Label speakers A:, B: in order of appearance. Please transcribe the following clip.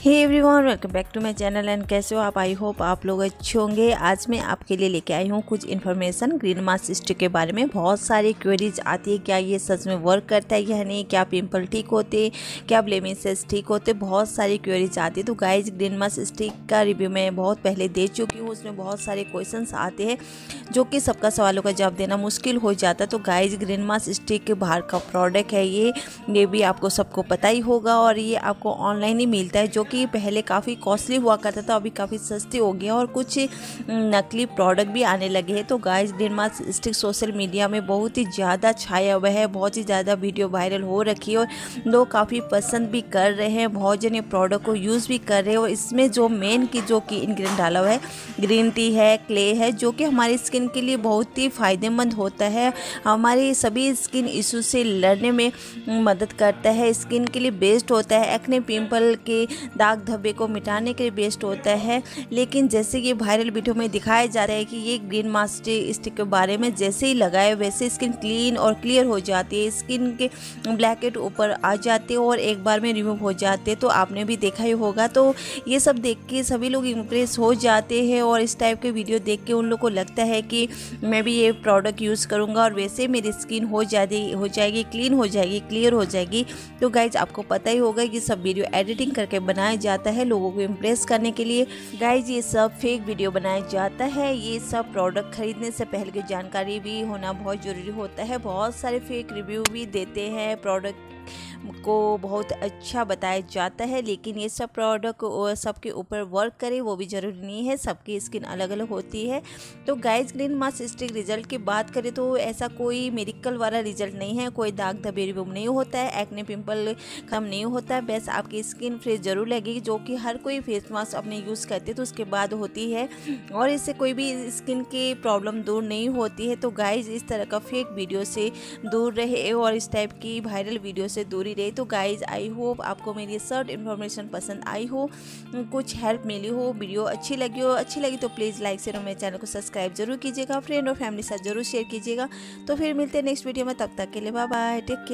A: Hey everyone welcome back to my channel and कैसे हो आप? आई होप आप लोग अच्छे होंगे। आज मैं आपके लिए लेके आई हूँ कुछ इन्फॉर्मेशन ग्रीन मास स्टिक के बारे में। बहुत सारी क्वेरीज आती है, क्या ये सच में वर्क करता है या नहीं? क्या पिंपल ठीक होते? क्या ब्लेमिसेस ठीक होते? बहुत सारी क्वेरीज आती है। तो गाइज़ ग्रीन मास स्टिक का रिव्यू मैं बहुत पहले दे चुकी हूँ। उसमें बहुत सारे क्वेश्चन आते हैं, जो कि सबका सवालों का जवाब देना मुश्किल हो जाता है। तो गाइज़ ग्रीन मास स्टिक बाहर का प्रोडक्ट है ये। ये भी आपको सबको पता ही होगा और ये आपको ऑनलाइन ही मिलता है, जो कि पहले काफ़ी कॉस्टली हुआ करता था, अभी काफ़ी सस्ती हो गया और कुछ नकली प्रोडक्ट भी आने लगे हैं। तो guys mass stick social media में बहुत ही ज़्यादा छाया हुआ है, बहुत ही ज़्यादा वीडियो वायरल हो रखी है और लोग काफ़ी पसंद भी कर रहे हैं, बहुत जन प्रोडक्ट को यूज़ भी कर रहे हैं और इसमें जो मेन की, जो कि इन्ग्रीडियंट डाला हुआ है ग्रीन टी है क्ले है, जो कि हमारी स्किन के लिए बहुत ही फ़ायदेमंद होता है। हमारी सभी स्किन इशू से लड़ने में मदद करता है स्किन के लिए बेस्ट होता है एक्ने पिंपल के दाग धब्बे को मिटाने के लिए बेस्ट होता है। लेकिन जैसे ये वायरल वीडियो में दिखाया जा रहा है कि ये ग्रीन मास्टर स्टिक के बारे में जैसे ही लगाए, वैसे स्किन क्लीन और क्लियर हो जाती है। स्किन के ब्लैकेट ऊपर आ जाते और एक बार में रिमूव हो जाते तो आपने भी देखा ही होगा। तो ये सब देख के सभी लोग इम्प्रेस हो जाते हैं और इस टाइप के वीडियो देख के उन लोग को लगता है कि मैं भी ये प्रोडक्ट यूज़ करूँगा और वैसे मेरी स्किन हो जाती, हो जाएगी क्लीन हो जाएगी क्लियर हो जाएगी। तो गाइज़ आपको पता ही होगा कि सब वीडियो एडिटिंग करके बनाया जाता है लोगों को इम्प्रेस करने के लिए। गाइज़ ये सब फेक वीडियो बनाया जाता है। ये सब प्रोडक्ट खरीदने से पहले की जानकारी भी होना बहुत ज़रूरी होता है। बहुत सारे फेक रिव्यू भी देते हैं प्रोडक्ट को बहुत अच्छा बताया जाता है, लेकिन ये सब प्रोडक्ट सबके ऊपर वर्क करे, वो भी ज़रूरी नहीं है, सबकी स्किन अलग अलग होती है। तो guys green mask stick result की बात करें तो ऐसा कोई मेडिकल वाला रिज़ल्ट नहीं है, कोई दाग धब्बे रिमूव नहीं होता है एक्ने पिंपल कम नहीं होता है, बस आपकी स्किन फ्रेश ज़रूर लगेगी, जो कि हर कोई फेस मास्क अपने यूज़ करते तो उसके बाद होती है। और इससे कोई भी स्किन की प्रॉब्लम दूर नहीं होती है तो गाइज़ इस तरह का फेक वीडियो से दूर रहे और इस टाइप की वायरल वीडियो से दूरी रहे। तो गाइज़ आई होप आपको मेरी सर्ट इन्फॉर्मेशन पसंद आई हो। कुछ हेल्प मिली हो वीडियो अच्छी लगी हो, अच्छी लगी तो प्लीज़ लाइक शेयर मेरे चैनल को सब्सक्राइब ज़रूर कीजिएगा। फ्रेंड और फैमिली साथ ज़रूर शेयर कीजिएगा। तो फिर मिलते हैं नेक्स्ट वीडियो में, तब तक के लिए बाय बाय टेक केयर